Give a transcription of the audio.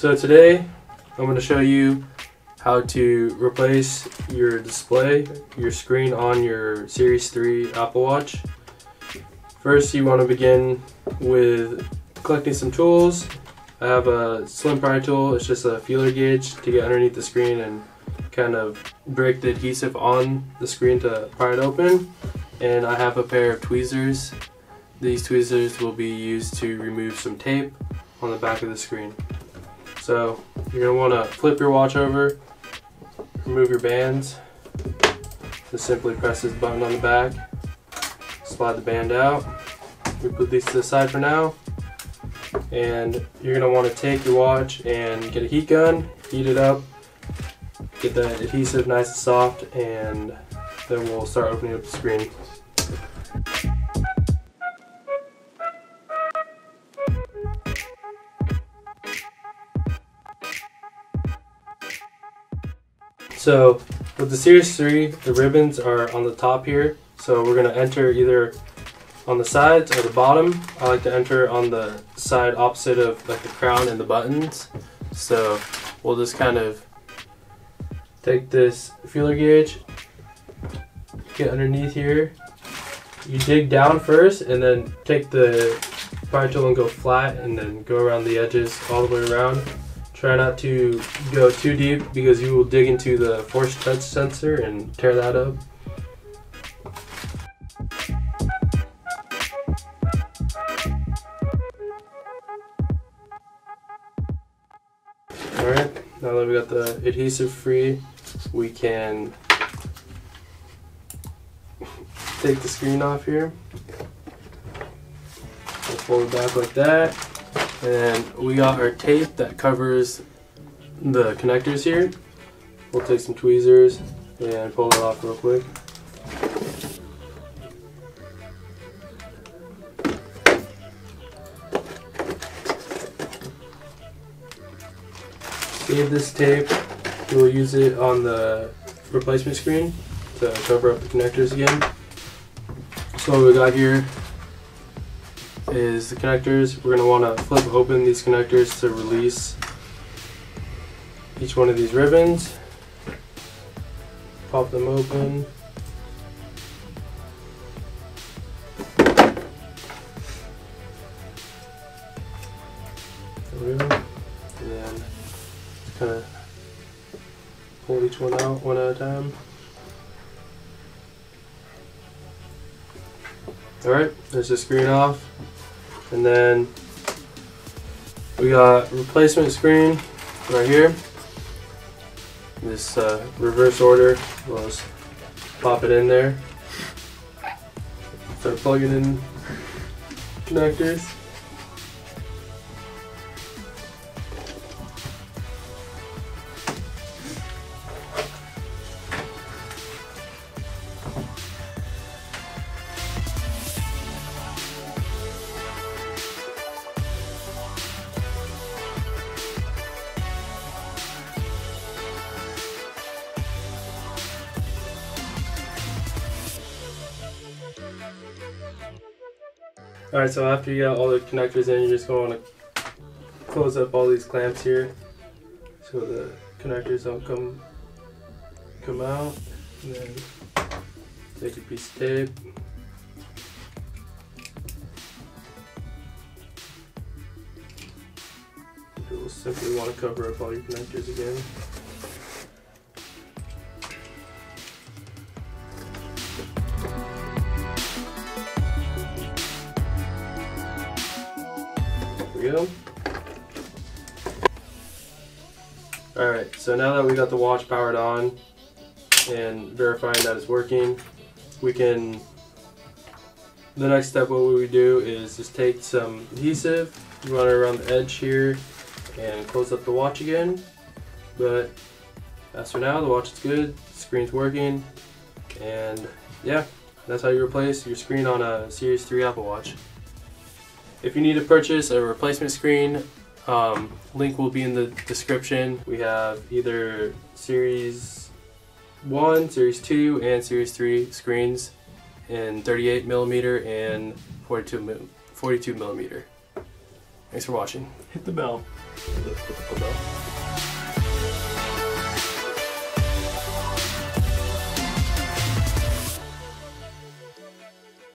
So today I'm going to show you how to replace your display, your screen on your Series 3 Apple Watch. First you want to begin with collecting some tools. I have a slim pry tool, it's just a feeler gauge to get underneath the screen and kind of break the adhesive on the screen to pry it open. And I have a pair of tweezers. These tweezers will be used to remove some tape on the back of the screen. So you're want to flip your watch over, remove your bands, just simply press this button on the back, slide the band out. We put these to the side for now. And you're want to take your watch and get a heat gun, heat it up, get the adhesive nice and soft, and then we'll start opening up the screen. So with the Series 3, the ribbons are on the top here. So we're to enter either on the sides or the bottom. I like to enter on the side opposite of like the crown and the buttons. So we'll just kind of take this feeler gauge, get underneath here. You dig down first and then take the pry tool and go flat and then go around the edges all the way around. Try not to go too deep because you will dig into the force touch sensor and tear that up. Alright, now that we got the adhesive free, we can take the screen off here. We'll fold it back like that. And we got our tape that covers the connectors here. We'll take some tweezers and pull it off real quick. Save this tape. We'll use it on the replacement screen to cover up the connectors again. So what we got here is the connectors. We're going to want to flip open these connectors to release each one of these ribbons. Pop them open. There we go. And then kind of pull each one out one at a time. Alright, there's the screen off. And then we got replacement screen right here. This uh, reverse order, we'll just pop it in there. Start plugging in connectors. Alright, so after you got all the connectors in, you're just going to close up all these clamps here so the connectors don't come come out. And then take a piece of tape. You'll simply want to cover up all your connectors again. We go. Alright, so now that we got the watch powered on and verifying that it's working, we can, the next step what we do is just take some adhesive, run it around the edge here, and close up the watch again. But as for now, the watch is good, the screen's working, and yeah, that's how you replace your screen on a Series 3 Apple Watch. If you need to purchase a replacement screen, um, link will be in the description. We have either Series 1, Series 2, and Series 3 screens in 38 millimeter and 42, 42 millimeter. Thanks for watching. Hit the bell. Hit the bell.